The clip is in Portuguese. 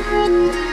Música